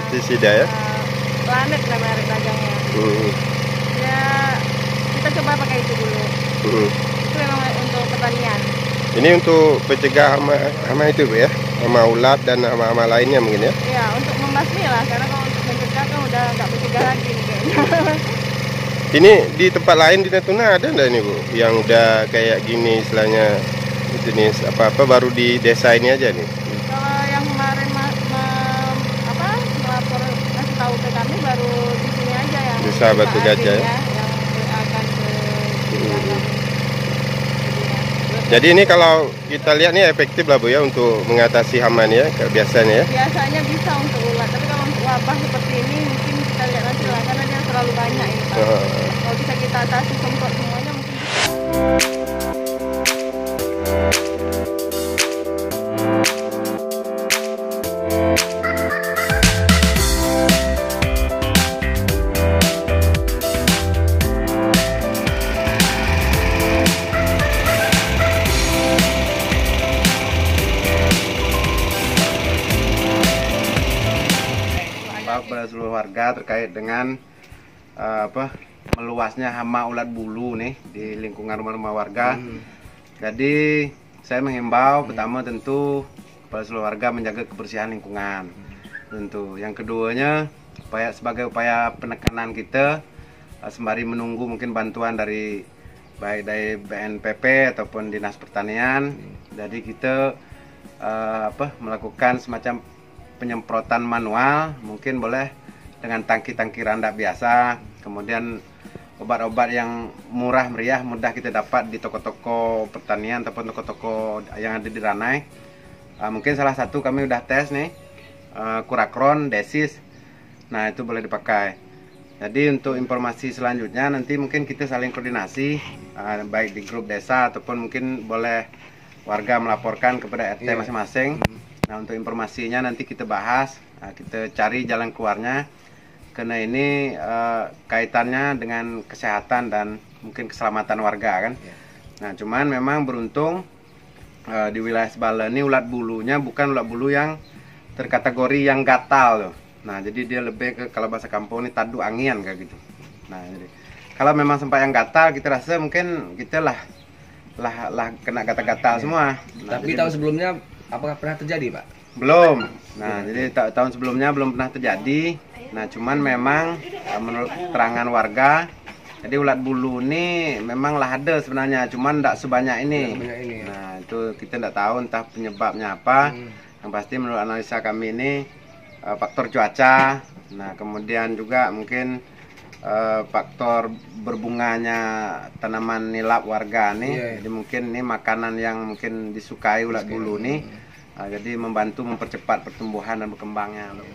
pestisida ya? Uh, planet lah merek dagangnya. Hmm. Ya kita coba pakai itu dulu. Hmm. Itu memang untuk pertanian. Ini untuk pencegah hama, hama itu Bu ya? Hama ulat dan hama-hama lainnya mungkin ya? Ya untuk membasmi lah karena kalau untuk mencegah kan udah nggak mencegah lagi nih kayaknya. Ini di tempat lain di Natuna ada nggak ini Bu? Yang udah kayak gini istilahnya jenis apa-apa baru di desa ini aja nih? kalau yang kemarin ma- ma- apa melapor kasih tahu ke kami baru di sini Desa Batu Pak Gajah Adin ya? Jadi ini kalau kita lihat nih efektif lah Bu ya untuk mengatasi hama nih ya, kayak biasanya ya? biasanya bisa untuk ulat tapi kalau untuk wabah seperti ini mungkin kita lihat nanti lah karena dia terlalu banyak ini Pak. Heeh. kalau bisa kita atasi semprot semuanya mungkin kepada seluruh warga terkait dengan eh, apa meluasnya hama ulat bulu nih di lingkungan rumah-rumah warga. Jadi saya mengimbau pertama tentu kepada seluruh warga menjaga kebersihan lingkungan. Tentu. Yang keduanya upaya sebagai upaya penekanan kita eh, sembari menunggu mungkin bantuan dari baik dari BNPP ataupun Dinas Pertanian. Jadi kita eh, apa melakukan semacam penyemprotan manual mungkin boleh dengan tangki-tangki randak biasa kemudian obat-obat yang murah meriah mudah kita dapat di toko-toko pertanian ataupun toko-toko yang ada di Ranai. Ah, mungkin salah satu kami udah tes nih ah, kurakron desis. Nah itu boleh dipakai. Jadi untuk informasi selanjutnya nanti mungkin kita saling koordinasi ah, baik di grup desa ataupun mungkin boleh warga melaporkan kepada RT Iya. masing-masing Nah untuk informasinya nanti kita bahas, Nah, kita cari jalan keluarnya. Karena ini eh, kaitannya dengan kesehatan dan mungkin keselamatan warga kan. Iya. Nah cuman memang beruntung eh, di wilayah Sebala ini ulat bulunya bukan ulat bulu yang terkategori yang gatal loh. Nah jadi dia lebih ke kalau bahasa kampung ini tadu angian kayak gitu. Nah jadi kalau memang sampai yang gatal kita rasa mungkin kita lah lah lah kena gatal-gatal semua. Nah, Tapi jadi- tahun sebelumnya apakah pernah terjadi, Pak? belum. Nah, jadi ta- tahun sebelumnya belum pernah terjadi. Nah, cuman memang eh, menurut keterangan warga, jadi ulat bulu ini memang lah ada sebenarnya, cuman tidak sebanyak ini. Tidak sebanyak ini, ya. Nah, itu kita tidak tahu entah penyebabnya apa. Hmm. Yang pasti menurut analisa kami ini eh, faktor cuaca. Nah, kemudian juga mungkin eh, faktor berbunganya tanaman nilap warga nih. Iya, iya. Jadi mungkin ini makanan yang mungkin disukai ulat bulu nih. Nah, jadi membantu mempercepat pertumbuhan dan berkembangnya. loh.